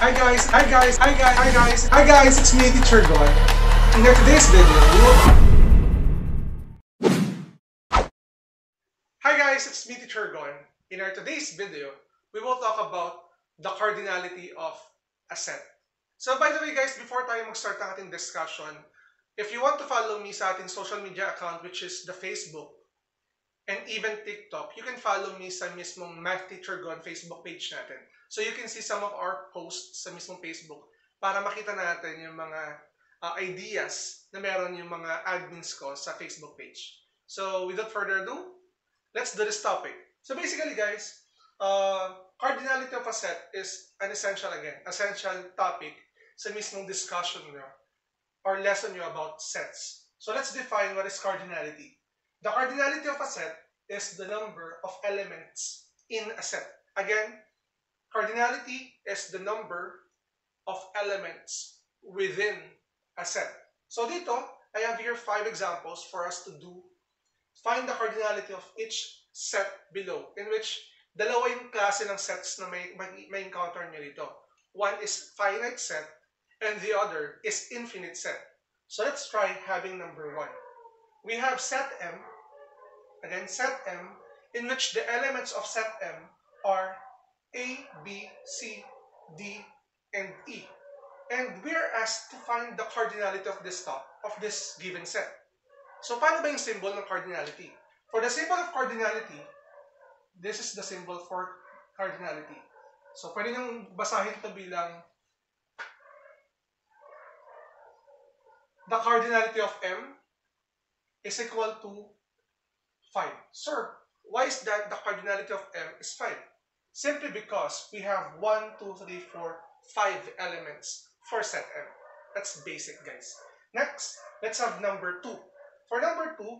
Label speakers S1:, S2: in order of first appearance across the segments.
S1: Hi guys, hi guys, hi guys, hi guys, hi guys, it's me, Teacher Gon. In today's video, we will... Hi guys, it's me, Teacher Gon. In our today's video, we will talk about the cardinality of a set. So by the way guys, before tayo mag-start ng ating discussion, if you want to follow me sa ating social media account which is the Facebook and even TikTok, you can follow me sa mismong Math Teacher Gon Facebook page natin. So you can see some of our posts sa mismong Facebook para makita natin yung mga uh, ideas na meron yung mga admins ko sa Facebook page. So without further ado, let's do this topic. So basically guys, uh, cardinality of a set is an essential again, essential topic sa mismong discussion nyo or lesson nyo about sets. So let's define what is cardinality. The cardinality of a set is the number of elements in a set. Again, Cardinality is the number of elements within a set. So dito, I have here five examples for us to do. Find the cardinality of each set below, in which dalawa yung klase ng sets na may, may, may encounter nyo dito. One is finite set, and the other is infinite set. So let's try having number one. We have set M, again set M, in which the elements of set M are a, B, C, D, and E. And we're asked to find the cardinality of this top, of this given set. So, paano ba yung symbol ng cardinality? For the symbol of cardinality, this is the symbol for cardinality. So, pwede nyo basahin ito bilang the cardinality of M is equal to 5. Sir, why is that the cardinality of M is 5? Simply because we have 1, 2, 3, 4, 5 elements for set M. That's basic, guys. Next, let's have number 2. For number 2,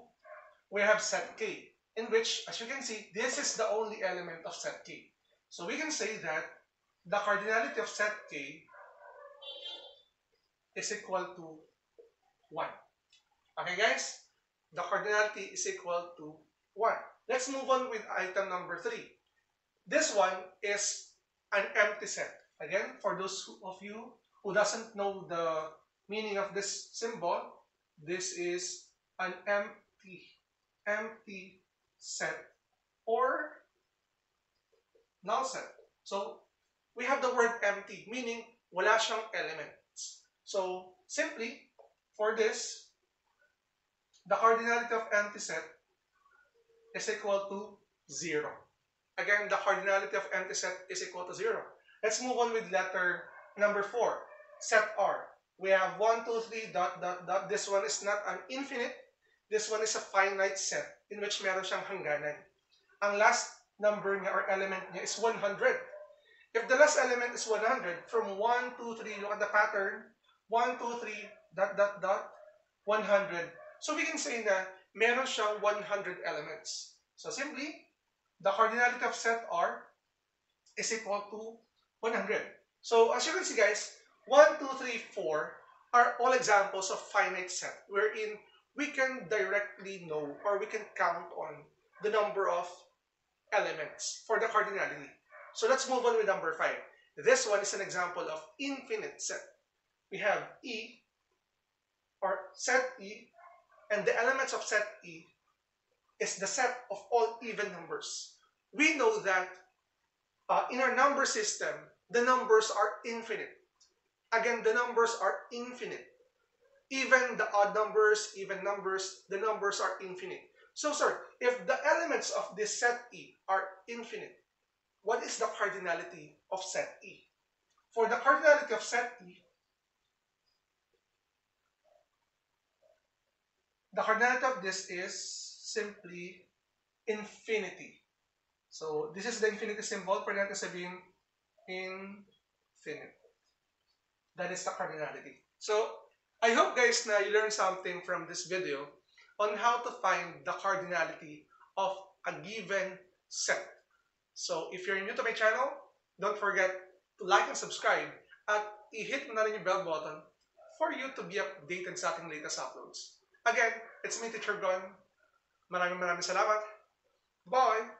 S1: we have set K, in which, as you can see, this is the only element of set K. So we can say that the cardinality of set K is equal to 1. Okay, guys? The cardinality is equal to 1. Let's move on with item number 3. This one is an empty set. Again, for those of you who doesn't know the meaning of this symbol, this is an empty, empty set or null set. So, we have the word empty, meaning wala siyang elements. So, simply, for this, the cardinality of empty set is equal to 0. Again, the cardinality of empty set is equal to 0. Let's move on with letter number 4. Set R. We have 1, 2, 3, dot, dot, dot. This one is not an infinite. This one is a finite set in which meron siyang hangganan. Ang last number niya or element niya is 100. If the last element is 100, from 1, 2, 3, look at the pattern. 1, 2, 3, dot, dot, dot, 100. So we can say na meron siyang 100 elements. So simply, the cardinality of set R is equal to 100. So as you can see guys, 1, 2, 3, 4 are all examples of finite set wherein we can directly know or we can count on the number of elements for the cardinality. So let's move on with number 5. This one is an example of infinite set. We have E or set E and the elements of set E is the set of all even numbers. We know that uh, in our number system, the numbers are infinite. Again, the numbers are infinite. Even the odd numbers, even numbers, the numbers are infinite. So, sir, if the elements of this set E are infinite, what is the cardinality of set E? For the cardinality of set E, the cardinality of this is simply infinity. So, this is the infinity symbol. Pwede natin sabihin infinite. That is the cardinality. So, I hope guys na you learned something from this video on how to find the cardinality of a given set. So, if you're new to my channel, don't forget to like and subscribe at i-hit mo na rin yung bell button for you to be updated sa ating latest uploads. Again, it's me, Teacher Gon. Maraming maraming salamat. Bye!